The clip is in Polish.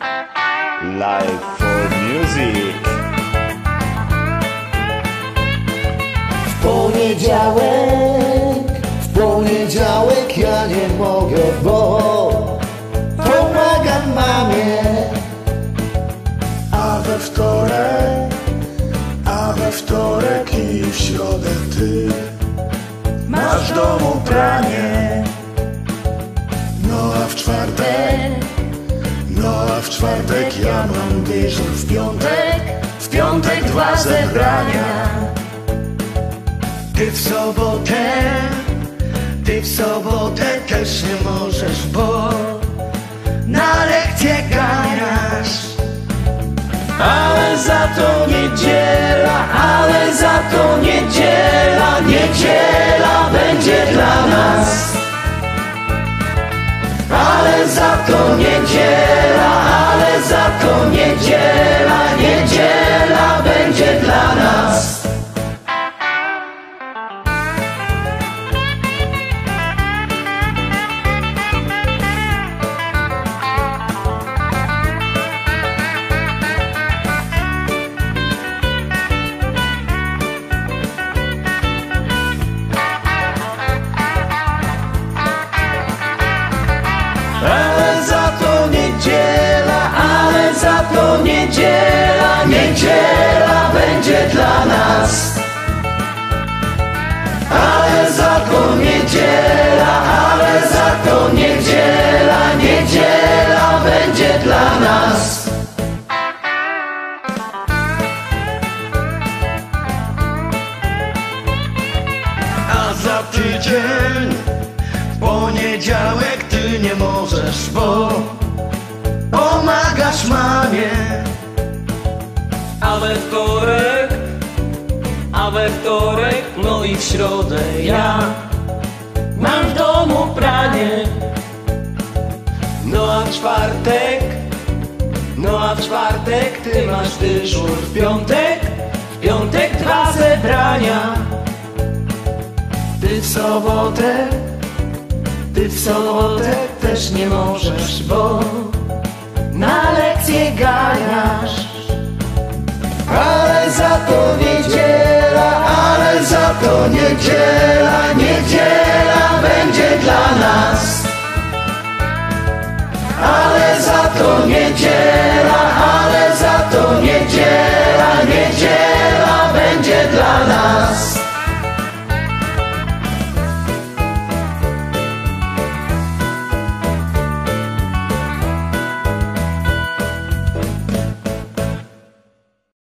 Live for music. W poniedziałek, w poniedziałek ja nie mogę, bo pomagam mamie. A we wtorek, a we wtorek i w środę ty masz w domu pranie. No a w czwartek, a w czwartek ja mam dyżur w piątek, w piątek dwa zebrania. Ty w sobotę, ty w sobotę też nie możesz, bo na lekcję ganiasz. Ale za to niedziela, ale za to niedziela, niedziela będzie dla nas. Ale za to niedziela, to niedziela, niedziela będzie dla nas. Niedziela, za to niedziela, niedziela będzie dla nas. Ale za to niedziela, ale za to niedziela, niedziela będzie dla nas. A za tydzień poniedziałek ty nie możesz, bo mamie. A we wtorek, a we wtorek, no i w środę ja mam w domu pranie. No a w czwartek, no a w czwartek ty masz dyżur. W piątek, w piątek dwa zebrania. Ty w sobotę, ty w sobotę też nie możesz, bo niedziela, niedziela będzie dla nas.